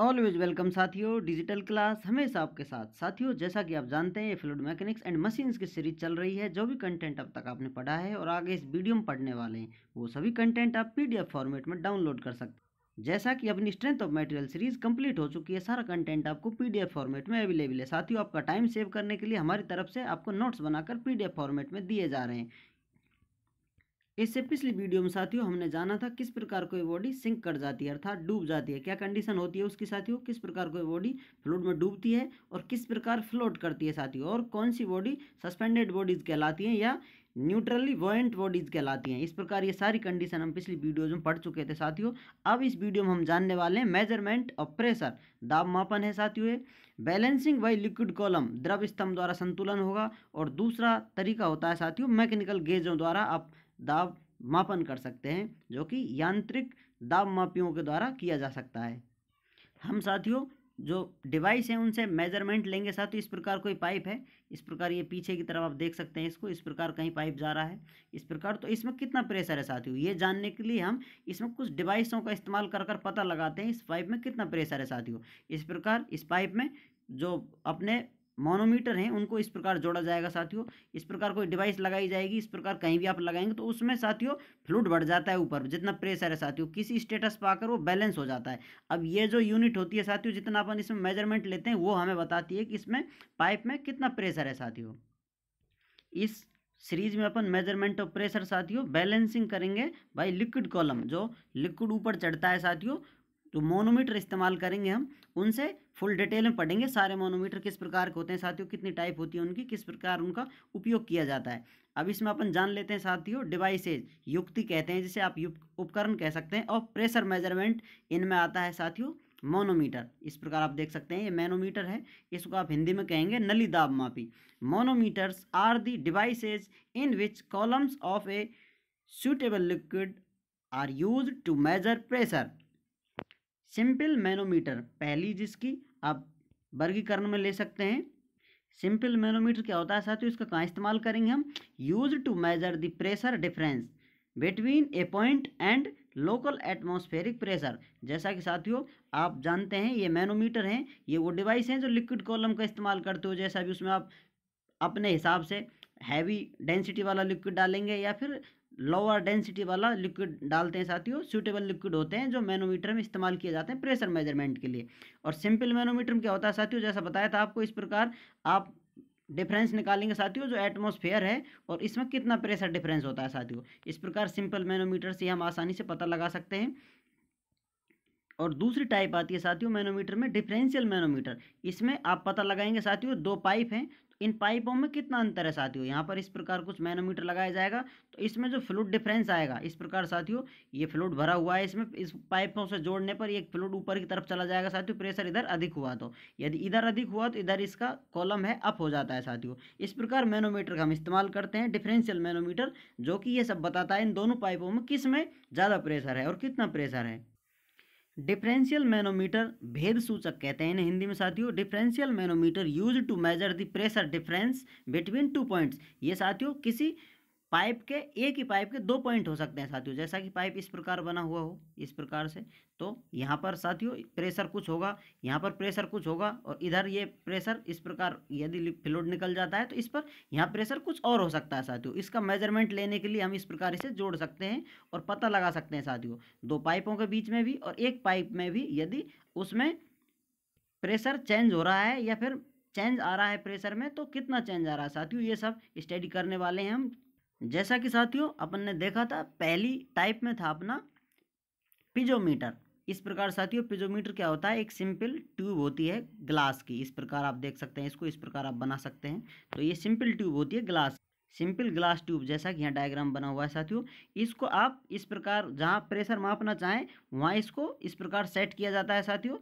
Always welcome साथियों digital class हमेशा आपके साथ। साथियों, जैसा कि आप जानते हैं ये फ्लूड मैकेनिक्स एंड मशीन्स की सीरीज़ चल रही है। जो भी कंटेंट अब तक आपने पढ़ा है और आगे इस वीडियो में पढ़ने वाले हैं, वो सभी कंटेंट आप पीडीएफ फॉर्मेट में डाउनलोड कर सकते हैं। जैसा कि अपनी strength of material series complete हो चुकी है, सारा कंटेंट आपको पीडीएफ फॉर्मेट में अवेलेबल है। साथियों, आपका टाइम सेव करने के लिए हमारी तरफ़ से आपको नोट्स बनाकर पीडीएफ फॉर्मेट में दिए जा रहे हैं। इससे पिछली वीडियो में साथियों हमने जाना था किस प्रकार कोई बॉडी सिंक कर जाती है, अर्थात डूब जाती है। क्या कंडीशन होती है उसकी साथियों? किस प्रकार कोई बॉडी फ्लूड में डूबती है और किस प्रकार फ्लोट करती है साथियों? और कौन सी बॉडी सस्पेंडेड बॉडीज कहलाती हैं या न्यूट्रली वॉइंट बॉडीज कहलाती हैं? इस प्रकार ये सारी कंडीशन हम पिछली वीडियोज़ में पढ़ चुके थे साथियों। अब इस वीडियो में हम जानने वाले हैं मेज़रमेंट ऑफ़ प्रेशर दाब मापन है साथियों बैलेंसिंग बाई लिक्विड कॉलम द्रव स्तंभ द्वारा संतुलन होगा और दूसरा तरीका होता है साथियों मैकेनिकल गेजों द्वारा आप दाब मापन कर सकते हैं, जो कि यांत्रिक दाब मापियों के द्वारा किया जा सकता है। हम साथियों, जो डिवाइस हैं, उनसे मेज़रमेंट लेंगे। साथ ही इस प्रकार कोई पाइप है? इस प्रकार ये पीछे की तरफ़ आप देख सकते हैं इसको। इस प्रकार कहीं पाइप जा रहा है। इस प्रकार तो इसमें कितना प्रेशर है साथियों? ये जानने के लिए हम इसमें कुछ डिवाइसों का इस्तेमाल कर कर पता लगाते हैं। इस पाइप में कितना प्रेशर है साथियों? इस प्रकार, इस पाइप में जो अपने मोनोमीटर हैं, उनको इस प्रकार जोड़ा जाएगा साथियों। इस प्रकार कोई डिवाइस लगाई जाएगी, इस प्रकार कहीं भी आप लगाएँगे तो उसमें साथियों फ्लूड बढ़ जाता है ऊपर, जितना प्रेशर है साथियों, किसी स्टेटस पर आकर वो बैलेंस हो जाता है। अब ये जो यूनिट होती है साथियों, जितना अपन इसमें मेज़रमेंट लेते हैं, वो हमें बताती है कि इसमें पाइप में कितना प्रेशर है साथियों। इस सीरीज़ में अपन मेज़रमेंट ऑफ़ प्रेशर साथियों, बैलेंसिंग करेंगे भाई लिक्विड कॉलम, जो लिक्विड ऊपर चढ़ता है साथियों जो मोनोमीटर इस्तेमाल करेंगे हम, उनसे फुल डिटेल में पढ़ेंगे सारे मोनोमीटर किस प्रकार के होते हैं साथियों, कितनी टाइप होती है उनकी, किस प्रकार उनका उपयोग किया जाता है। अब इसमें अपन जान लेते हैं साथियों, डिवाइसेज, युक्ति कहते हैं जिसे आप उपकरण कह सकते हैं और प्रेशर मेज़रमेंट इनमें आता है साथियों, मोनोमीटर। इस प्रकार आप देख सकते हैं, ये मैनोमीटर है, इसको आप हिंदी में कहेंगे नली दाब मापी। Manometers are the devices in which columns of a suitable liquid are use to measure pressure. Simple manometer, पहली जिसकी आप वर्गीकरण में ले सकते हैं। सिंपल मैनोमीटर क्या होता है साथियों? इसका कहाँ इस्तेमाल करेंगे हम? Use to measure the pressure difference between a point and local atmospheric pressure जैसा कि साथियों, आप जानते हैं, ये मैनोमीटर हैं, ये वो डिवाइस हैं जो लिक्विड कॉलम का इस्तेमाल करते हो। जैसा भी उसमें आप अपने हिसाब से हैवी डेंसिटी वाला लिक्विड डालेंगे या फिर लोअर डेंसिटी वाला लिक्विड डालते हैं साथियों सूटेबल लिक्विड होते हैं जो मैनोमीटर में इस्तेमाल किए जाते हैं प्रेशर मेज़रमेंट के लिए। और सिंपल मैनोमीटर में क्या होता है साथियों, जैसा बताया था आपको इस प्रकार, आप डिफरेंस निकालेंगे साथियों जो एटमॉस्फेयर है और इसमें कितना प्रेशर डिफरेंस होता है साथियों। इस प्रकार सिंपल मैनोमीटर से हम आसानी से पता लगा सकते हैं। और दूसरी टाइप आती है साथियों मैनोमीटर में डिफरेंशियल मैनोमीटर इसमें आप पता लगाएँगे साथियों, दो पाइप हैं इन पाइपों में कितना अंतर है साथियों? यहाँ पर इस प्रकार कुछ मैनोमीटर लगाया जाएगा तो इसमें जो फ्लूड डिफरेंस आएगा, इस प्रकार साथियों, ये फ्लूड भरा हुआ है इसमें, इस पाइपों से जोड़ने पर एक फ्लूड ऊपर की तरफ़ चला जाएगा साथियों, प्रेशर इधर अधिक हुआ तो। यदि इधर अधिक हुआ तो इधर इसका कॉलम है अप हो जाता है साथियों। इस प्रकार मैनोमीटर का हम इस्तेमाल करते हैं, डिफरेंशियल मैनोमीटर, जो कि ये सब बताता है इन दोनों पाइपों में किसमें ज़्यादा प्रेशर है और कितना प्रेशर है। डिफरेंशियल मैनोमीटर भेद सूचक कहते हैं इन्हें हिंदी में साथियों। Differential manometer use to measure the pressure difference between two points ये साथियों, किसी पाइप के, एक ही पाइप के दो पॉइंट हो सकते हैं साथियों, जैसा कि पाइप इस प्रकार बना हुआ हो, इस प्रकार से। तो यहाँ पर साथियों प्रेशर कुछ होगा, यहाँ पर प्रेशर कुछ होगा और इधर ये प्रेशर इस प्रकार यदि फ्लूड निकल जाता है तो इस पर यहाँ प्रेशर कुछ और हो सकता है साथियों। इसका मेज़रमेंट लेने के लिए हम इस प्रकार इसे जोड़ सकते हैं और पता लगा सकते हैं साथियों। दो पाइपों के बीच में भी और एक पाइप में भी यदि उसमें प्रेशर चेंज हो रहा है या फिर चेंज आ रहा है प्रेशर में तो कितना चेंज आ रहा है साथियों? ये सब स्टडी करने वाले हैं हम। जैसा कि साथियों, अपन ने देखा था, पहली टाइप में था अपना पिजोमीटर। इस प्रकार साथियों, पिजोमीटर क्या होता है? एक सिंपल ट्यूब होती है ग्लास की। इस प्रकार आप देख सकते हैं, इसको इस प्रकार आप बना सकते हैं। तो ये सिंपल ट्यूब होती है ग्लास। सिंपल ग्लास ट्यूब जैसा कि यहाँ डायग्राम बना हुआ है साथियों। इसको आप इस प्रकार जहाँ प्रेशर मापना चाहें, वहाँ इसको इस प्रकार सेट किया जाता है साथियों।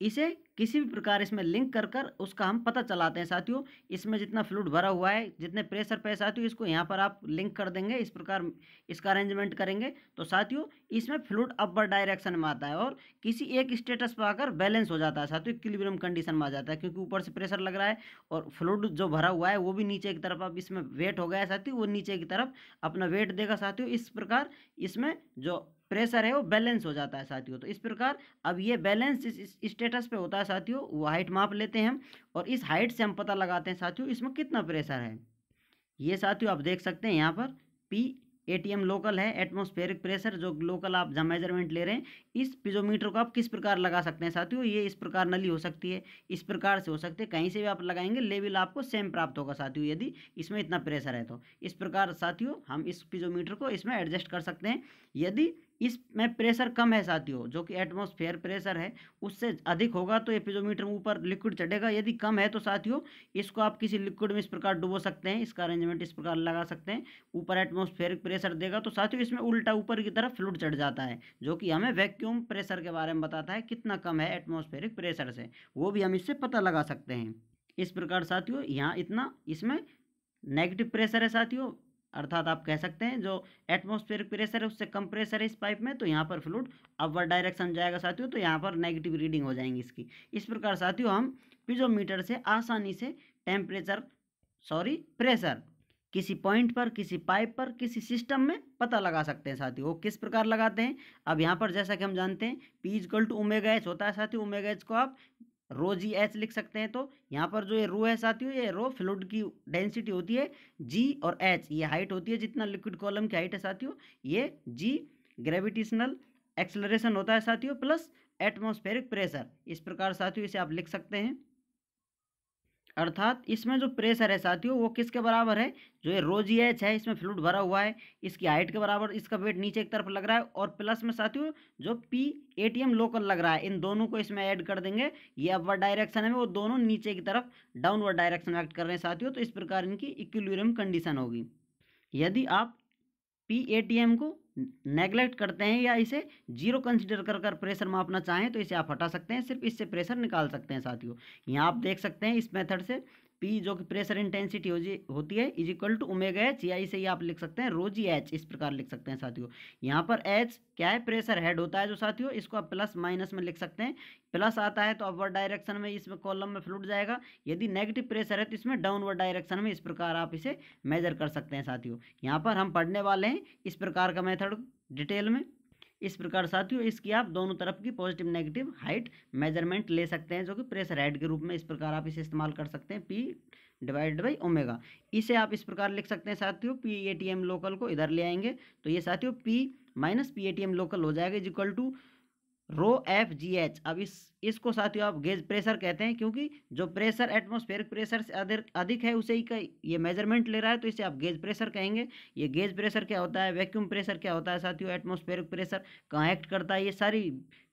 इसे किसी भी प्रकार इसमें लिंक कर कर उसका हम पता चलाते हैं साथियों। इसमें जितना फ्लूड भरा हुआ है, जितने प्रेशर पे साथियों, इसको यहाँ पर आप लिंक कर देंगे, इस प्रकार इसका अरेंजमेंट करेंगे। तो साथियों, इसमें फ्लूड अपर डायरेक्शन में आता है और किसी एक स्टेटस पर आकर बैलेंस हो जाता है साथियों, इक्विलिब्रियम कंडीशन में आ जाता है क्योंकि ऊपर से प्रेशर लग रहा है और फ्लूड जो भरा हुआ है, वो भी नीचे की तरफ़, अब इसमें वेट हो गया है साथियों, वो नीचे की तरफ़ अपना वेट देगा साथियों। इस प्रकार इसमें जो प्रेशर है वो बैलेंस हो जाता है साथियों। तो इस प्रकार अब ये बैलेंस जिस स्टेटस पे होता है साथियों, वो हाइट माप लेते हैं हम और इस हाइट से हम पता लगाते हैं साथियों इसमें कितना प्रेशर है। ये साथियों आप देख सकते हैं यहाँ पर पी एटीएम लोकल है एटमोस्फेरिक प्रेशर जो लोकल आप जहाँ मेज़रमेंट ले रहे हैं, इस पिजोमीटर को आप किस प्रकार लगा सकते हैं साथियों? ये इस प्रकार नली हो सकती है, इस प्रकार से हो सकती है, कहीं से भी आप लगाएँगे लेवल आपको सेम प्राप्त होगा साथियों यदि इसमें इतना प्रेशर है तो। इस प्रकार साथियों हम इस पिजोमीटर को इसमें एडजस्ट कर सकते हैं। यदि इसमें प्रेशर कम है साथियों, जो कि एटमॉस्फेयर प्रेशर है, उससे अधिक होगा तो एपिजोमीटर पिजोमीटर ऊपर लिक्विड चढ़ेगा, यदि कम है तो साथियों, इसको आप किसी लिक्विड में इस प्रकार डुबो सकते हैं, इसका अरेंजमेंट इस प्रकार लगा सकते हैं, ऊपर एटमॉस्फेरिक प्रेशर देगा तो साथियों इसमें उल्टा ऊपर की तरफ़ फ्लूड चढ़ जाता है, जो कि हमें वैक्यूम प्रेशर के बारे में बताता है कितना कम है एटमोस्फेरिक प्रेशर से, वो भी हम इससे पता लगा सकते हैं। इस प्रकार साथियों, यहाँ इतना, इसमें नेगेटिव प्रेशर है साथियों अर्थात आप कह सकते हैं जो एटमोस्फेरिक प्रेशर है, उससे कम प्रेशर है इस पाइप में तो यहाँ पर फ्लूड अपवर्ड डायरेक्शन जाएगा साथियों तो यहाँ पर नेगेटिव रीडिंग हो जाएँगी इसकी। इस प्रकार साथियों, हम पिजोमीटर से आसानी से टेम्परेचर सॉरी प्रेशर किसी पॉइंट पर, किसी पाइप पर, किसी सिस्टम में पता लगा सकते हैं साथियों। किस प्रकार लगाते हैं? अब यहाँ पर जैसा कि हम जानते हैं P is equal to omega H होता है साथियों ओमेगा एच को आप रो जी एच लिख सकते हैं तो यहाँ पर जो ये रो है साथियों ये रो फ्लूड की डेंसिटी होती है, जी और एच, ये हाइट होती है जितना लिक्विड कॉलम की हाइट है साथियों, ये जी ग्रेविटेशनल एक्सलरेशन होता है साथियों, प्लस एटमोस्फेरिक प्रेशर, इस प्रकार साथियों इसे आप लिख सकते हैं। अर्थात इसमें जो प्रेशर है साथियों, वो किसके बराबर है? जो ये रोजी एच है, इसमें फ्लूड भरा हुआ है, इसकी हाइट के बराबर, इसका वेट नीचे एक तरफ़ लग रहा है और प्लस में साथियों, जो पी एटीएम लोकल लग रहा है, इन दोनों को इसमें ऐड कर देंगे। ये अपवर्ड डायरेक्शन है, वो दोनों नीचे की तरफ़ डाउनवर्ड डायरेक्शन एक्ट कर रहे हैं साथियों तो इस प्रकार इनकी इक्विलिब्रियम कंडीशन होगी। यदि आप पी एटीएम को नेग्लेक्ट करते हैं या इसे ज़ीरो कंसिडर कर कर प्रेशर मापना चाहें तो इसे आप हटा सकते हैं, सिर्फ़ इससे प्रेशर निकाल सकते हैं साथियों। यहाँ आप देख सकते हैं इस मेथड से पी जो कि प्रेशर इंटेंसिटी हो होती है is equal to omega H या इसे आप लिख सकते हैं रोजी एच इस प्रकार लिख सकते हैं साथियों। यहाँ पर एच क्या है? प्रेशर हेड होता है जो साथियों, इसको आप प्लस माइनस में लिख सकते हैं। प्लस आता है तो अपवर्ड डायरेक्शन में इसमें कॉलम में फ्लूट जाएगा। यदि नेगेटिव प्रेशर है तो इसमें डाउनवर्ड डायरेक्शन में इस प्रकार आप इसे मेजर कर सकते हैं साथियों। यहाँ पर हम पढ़ने वाले हैं इस प्रकार का मेथड डिटेल में। इस प्रकार साथियों, इसकी आप दोनों तरफ़ की पॉजिटिव नेगेटिव हाइट मेज़रमेंट ले सकते हैं, जो कि प्रेशर हेड के रूप में इस प्रकार आप इसे इस्तेमाल कर सकते हैं पी डिवाइडेड बाई ओमेगा इसे आप इस प्रकार लिख सकते हैं साथियों P A T M local को इधर ले आएँगे। तो ये साथियों P minus P A T M local हो जाएगा is equal to rho F G H. अब इस इसको साथियों आप गेज प्रेशर कहते हैं क्योंकि जो प्रेशर एटमॉस्फेरिक प्रेशर से अधिक है उसे ही का ये मेज़रमेंट ले रहा है तो इसे आप गेज प्रेशर कहेंगे। ये गेज प्रेशर क्या होता है? वैक्यूम प्रेशर क्या होता है साथियों? एटमॉस्फेरिक प्रेशर कहाँ एक्ट करता है? ये सारी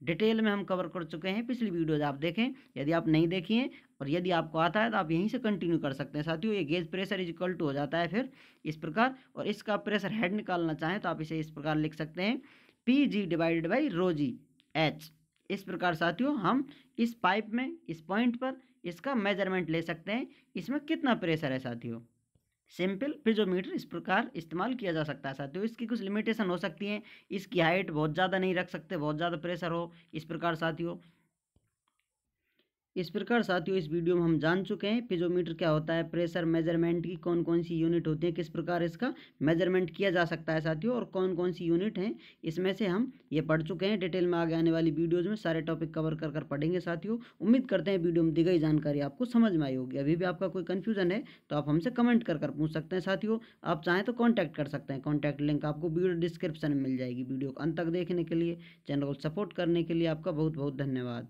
डिटेल में हम कवर कर चुके हैं पिछली वीडियोज़। आप देखें यदि आप नहीं देखी हैं और यदि आपको आता है तो आप यहीं से कंटिन्यू कर सकते हैं। साथियों ये gauge pressure is equal to हो जाता है फिर इस प्रकार और इसका प्रेशर हेड निकालना चाहें तो आप इसे इस प्रकार लिख सकते हैं। P G divided by rho G. H इस प्रकार साथियों, हम इस पाइप में, इस पॉइंट पर इसका मेज़रमेंट ले सकते हैं। इसमें कितना प्रेशर है साथियों? सिंपल पिजोमीटर इस प्रकार इस्तेमाल किया जा सकता है साथियों। इसकी कुछ लिमिटेशन हो सकती हैं। इसकी हाइट बहुत ज़्यादा नहीं रख सकते, बहुत ज़्यादा प्रेशर हो। इस प्रकार साथियों इस प्रकार साथियों, इस वीडियो में हम जान चुके हैं पिजोमीटर क्या होता है, प्रेशर, मेज़रमेंट की कौन कौन सी यूनिट होती है, किस प्रकार इसका मेज़रमेंट किया जा सकता है साथियों, और कौन कौन सी यूनिट हैं, इसमें से हम ये पढ़ चुके हैं। डिटेल में आगे आने वाली वीडियोज़ में सारे टॉपिक कवर कर कर पढ़ेंगे साथियों। उम्मीद करते हैं वीडियो में दी गई जानकारी आपको समझ में आई होगी। अभी भी आपका कोई कन्फ्यूज़न है तो आप हमसे कमेंट कर कर पूछ सकते हैं साथियों। आप चाहें तो कॉन्टैक्ट कर सकते हैं। कॉन्टैक्ट लिंक आपको वीडियो डिस्क्रिप्शन में मिल जाएगी वीडियो को अंत तक देखने के लिए। चैनल को सपोर्ट करने के लिए आपका बहुत बहुत धन्यवाद।